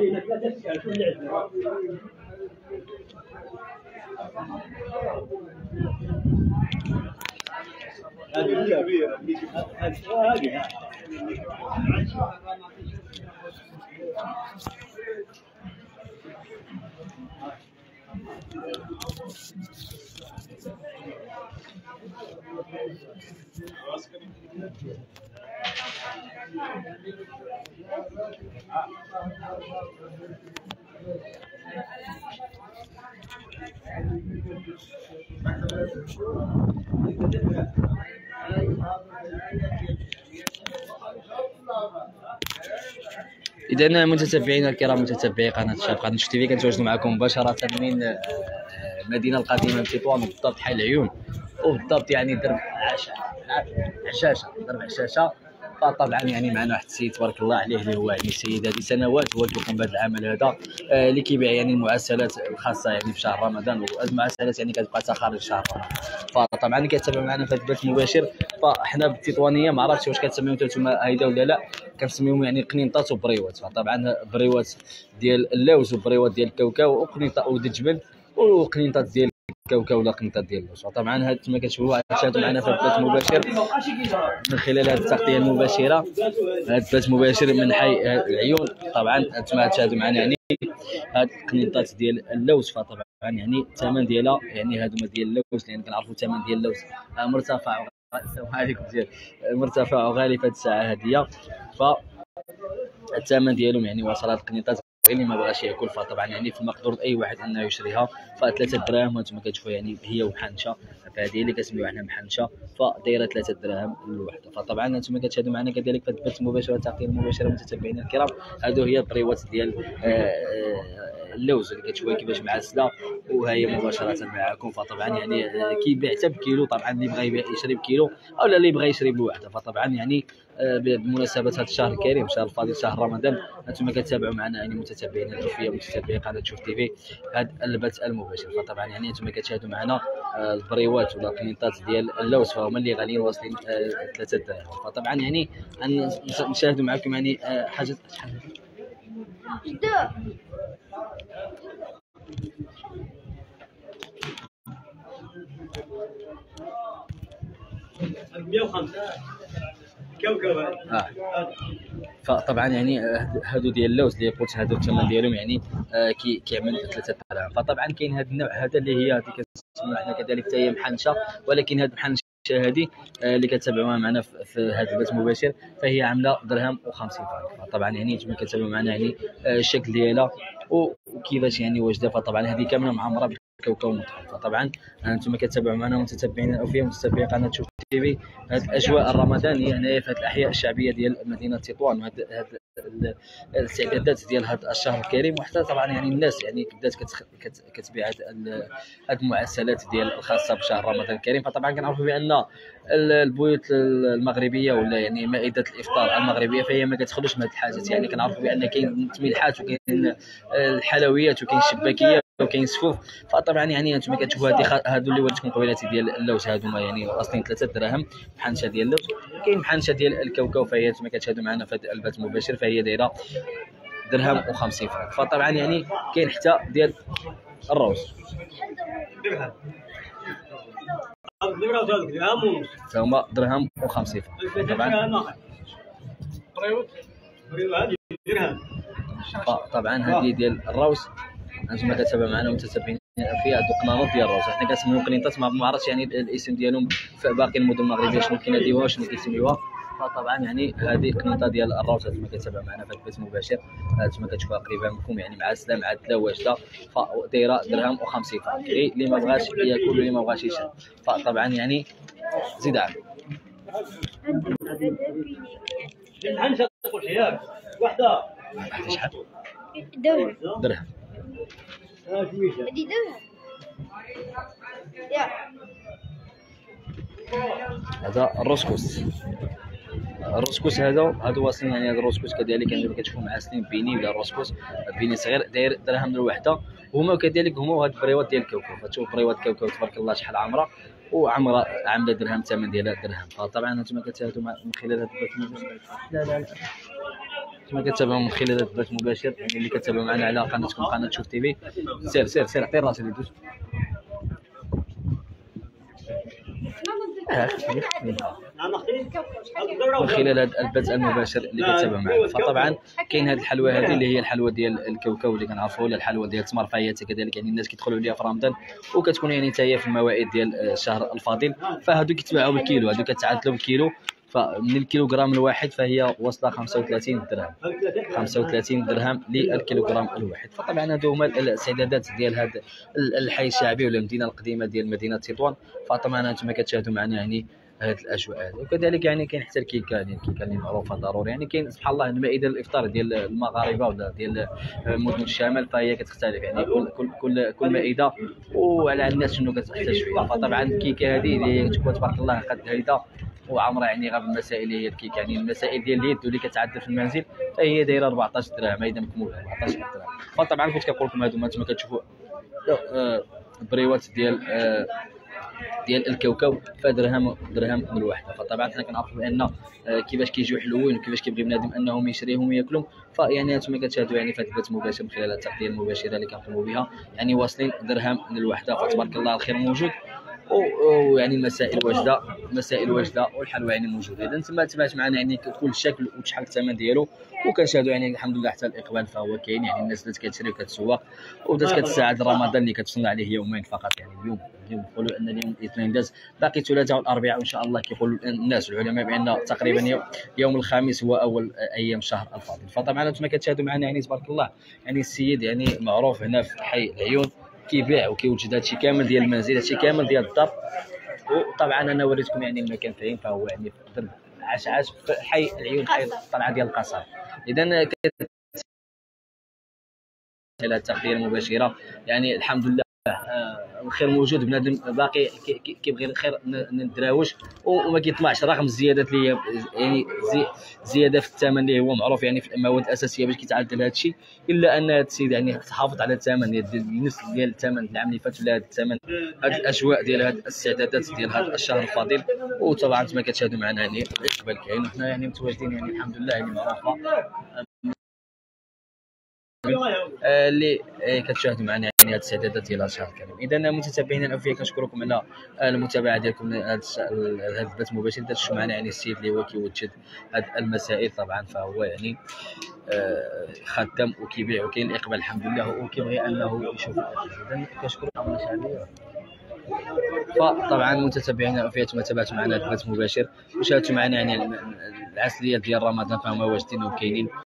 انك لا تسال كل لعبه هذه هذه اذا متتبعينا الكرام متتبعي قناة شاب قناة تي في كنتواجدوا معكم مباشرة من آه، المدينة القديمة تطوان بالضبط حي العيون وبالضبط يعني درب عشا عشاشة درب عشاشة. فطبعا يعني معنا واحد السيد تبارك الله عليه اللي هو يعني سيد هذه سنوات هو كيقوم بهذا العمل هذا. آه، اللي كيبيع يعني المعسلات الخاصة يعني في شهر رمضان. وهذه المعسلات يعني كتبقى حتى خارج شهر رمضان. فطبعا اللي كتابع معنا في هذا البث المباشر. فإحنا بالتطوانيه ما عرفتش واش كتسميهم نتوما هيدا ولا لا. كنسميهم يعني قنينطات وبريوات. فطبعا بريوات ديال اللوز وبريوات ديال الكاوكاو وقنينطات وديال الجبل وقنينطات ديال الكاوكاو ولا قنينطات ديال اللوز فطبعا هاد كما كتشوفوا تشاهدوا معنا في البث المباشر. من خلال هذه التغطية المباشرة. هذا البث المباشر من حي العيون طبعا أنتم تشاهدوا معنا يعني هاد القنينطات ديال اللوز. فطبعا يعني الثمن ديالها يعني هادو ديال اللوز لأن كنعرفوا الثمن ديال اللوز. مرتفع السلام عليكم مزيان مرتفع وغالي في هذه الساعة هذه ف الثمن ديالهم يعني وصل هاد القنيطات غير ما بغاش يأكل فطبعا يعني في المقدور اي واحد أنه يشريها. فثلاثة دراهم وأنتم كتشوفوا يعني هي وحنشة فهذه اللي كنسميوها حنا محنشة فدايرة ثلاثة دراهم الوحده فطبعا أنتم كتشاهدوا معنا كذلك في البث المباشر والتغطيه المباشره متتبعينا الكرام. هذو هي البريوات ديال آه، آه، اللوز اللي كتشوفوا كيفاش معسلة وهي مباشرة معكم. فطبعا يعني آه، كيبيع حتى بكيلو طبعا اللي بغى يبيع يشري بكيلو أو اللي بغى يشري بوحده فطبعا يعني بمناسبة هذا الشهر الكريم شهر الفضيل شهر رمضان أنتم كتابعوا معنا يعني متتبعين الاوفياء متتبعين قناة شوف تي في هذا البث المباشر. فطبعا يعني أنتم كتشاهدوا معنا البريوات ولا القنينطات ديال اللوز فهما اللي غاليين واصلين ثلاثة دراهم. فطبعا يعني نشاهدوا معكم يعني حاجة آه. فطبعا يعني هادو ديال اللوز اللي قلت هادو الثمن ديالهم يعني آه كي كيعمل 3 دراهم فطبعا كاين هذا النوع هذا اللي هي هذه حنا كذلك حتى هي محنشه ولكن هاد المحنشه هذه آه اللي كتابعوها معنا في هذا البث المباشر فهي عاملة درهم و50 فرنك طبعا يعني نتوما كتابعوا معنا يعني آه الشكل ديالها وكيفاش يعني واجده فطبعا هذه كاملة معمرة بالكاوكاو مطحون فطبعا أنتم كتابعوا معنا متتبعين الاوفياء متتبعين قناة شوف تي في. هذه الأجواء الرمضانية هنايا في هذه الأحياء الشعبية ديال مدينة تطوان وهذه الاستعدادات ديال هذا الشهر الكريم. وحتى طبعا يعني الناس يعني بدات كتبيع هذه المعسلات ديال الخاصة بشهر رمضان الكريم. فطبعا كنعرفوا بأن البيوت المغربية ولا يعني مائدة الإفطار المغربية فهي ما كتخرجش من هذه الحاجات. يعني كنعرفوا بأن كاين تميلحات وكاين الحلويات وكاين الشباكيه وكاين السفوف فطبعا يعني أنتم كتشوفوا هذه هادو اللي وريتكم قبيلاتي ديال اللوز هادو ما يعني أصلا 3 دراهم بحنشة ديال اللوز. كاين بحنشة ديال الكاوكاو فهي أنتم كتشاهدوا معنا في البث المباشر فهي دايرة درهم و50 فرنك. فطبعا يعني كاين حتى ديال الروز. درهم فهما درهم و50 فرنك. طبعا. طبعا هذه ديال الروس أنتم كتابع معنا متتبعين فيها هذوك قنانوط ديال الروس؟ حنا كنسميو قنيطات ما عرفتش يعني الاسم ديالهم في باقي المدن المغربية شنو كيناديوها شنو كيسميوها. فطبعا يعني هذه قنيطه ديال الروس أنتم كتابع معنا في البث المباشر. أنتم كتشوفوها قريبة منكم يعني مع السلام معدله واجده فدايرة درهم و50 فرنك اللي ما بغاش ياكل واللي ما بغاش يشرب. فطبعا يعني زيد عام. واحدة. شحال؟ درهم. درهم هذا الرسكوس الرسكوس هذا هذا واصلين يعني هذا الرسكوس كذلك يعني كتشوفوا معسلين بيني ولا الرسكوس بيني صغير داير درهم الوحده هما كذلك هما هاد البريوات ديال الكوكب. تشوف بريوات الكوكب تبارك الله شحال عامرة. وعمره عاملة درهم الثمن ديالها درهم. فطبعا أنتم كتشاهدوا من خلال هذا البث لا لا لا. كما كتابعوا من خلال البث المباشر يعني اللي كتابعوا معنا على قناتكم قناة شوف تي في. سير سير سير عطي راسي دوز من خلال هذا البث المباشر اللي كتابع معنا. فطبعا كاين هذه الحلوى هذه اللي هي الحلوى ديال الكوكو اللي كنعرفوا ولا الحلوى ديال تمر فايته كذلك يعني الناس كيدخلوا عليها في رمضان وكتكون يعني حتى هي في الموائد ديال الشهر الفاضل. فهادو كيتباعوا بالكيلو هادو كتعادلوا بالكيلو. فمن الكيلوغرام الواحد فهي واصله 35 درهم. 35 درهم للكيلوغرام الواحد. فطبعا هادو هما الاستعدادات ديال هذا الحي الشعبي ولا المدينة القديمة ديال مدينة تطوان فطبعا أنتم كتشاهدوا معنا يعني هذه الأجواء هذه وكذلك يعني كاين حتى الكيكة يعني الكيكة اللي معروفة ضروري. يعني كاين سبحان الله المائدة الافطار ديال المغاربة ولا ديال مدن الشمال فهي كتختلف يعني كل كل كل, كل مائدة. وعلى الناس شنو كتحتاج فيها. فطبعا الكيكة هذه اللي تبارك الله قد هيدا وعمرها يعني غير المسائل هي الكيك يعني المسائل ديال اليد واللي كتعدل في المنزل فهي دايرة 14 درهم هيدا مكموله 14 درهم فطبعا كنت كنقول لكم هادو؟ أنتم كتشوفوا بريوات ديال ديال الكوكب فدرهم درهم من الوحدة. فطبعا حنا كنعرفوا بأن آه، كيفاش كيجيو حلوين وكيفاش كيبغي بنادم انهم يشريهم وياكلهم فيعني أنتم كتشاهدوا يعني في البث المباشر من خلال التغطيه المباشره اللي كنقوموا بها. يعني واصلين درهم من الوحدة. فتبارك الله الخير موجود. ويعني المسائل واجدة المسائل واجدة والحلوى يعني موجوده اذا تما تبعت معنا يعني كل الشكل وشحال الثمن ديالو وكنشاهدوا يعني الحمد لله حتى الإقبال فهو كاين يعني الناس بدات كتشري وكتسوق وبدات كتساعد رمضان اللي كتصنع عليه يومين فقط يعني اليوم. اليوم نقولوا أن اليوم الاثنين داز. باقي الثلاثاء والأربعاء وان شاء الله كيقولوا الناس العلماء بأن تقريبا يوم الخميس هو أول أيام شهر الفاضل. فطبعا أنتم كتشاهدوا معنا يعني تبارك الله يعني السيد يعني معروف هنا في حي العيون. كيبيع وكيوجد هادشي كامل ديال المنزل هادشي كامل ديال الدار وطبعا أنا وريتكم يعني المكان فين فهو يعني في عاش في حي العيون حي الطلعه ديال القصر. اذا على التغطيه المباشره يعني الحمد لله الخير موجود بنادم باقي كيبغي الخير ندراوش. وما كيطمعش رغم الزيادات اللي هي يعني زي زيادة في الثمن اللي هو معروف يعني في المواد الأساسية باش كيتعدل هذا الشيء. إلا أن هذا السيد يعني تحافظ على الثمن نفس ديال الثمن العام اللي فات ولا هذا الثمن. هذه الأجواء ديال هذه الاستعدادات ديال هذا الشهر الفاضل. وطبعا كما كتشاهدوا معنا يعني الاقبال كاين وحنا يعني متواجدين يعني الحمد لله يعني معروفه آه، اللي آه، كتشاهدوا معنا يعني هذه الاستعدادات ديال الشهر الكريم إذا متتابعينا الاوفياء كنشكركم على المتابعة ديالكم هذا البث المباشر. درتوا معنا يعني السيد اللي هو كيوجد هذه المسائل طبعا فهو يعني آه، خدام وكيبيع وكاين الاقبال الحمد لله. وكيبغي أنه يشوف اذا كنشكركم فطبعا متتابعينا الاوفياء تابعتوا معنا البث المباشر. وشاهدتوا معنا يعني العسلية ديال رمضان فهم واجدين وكاينين.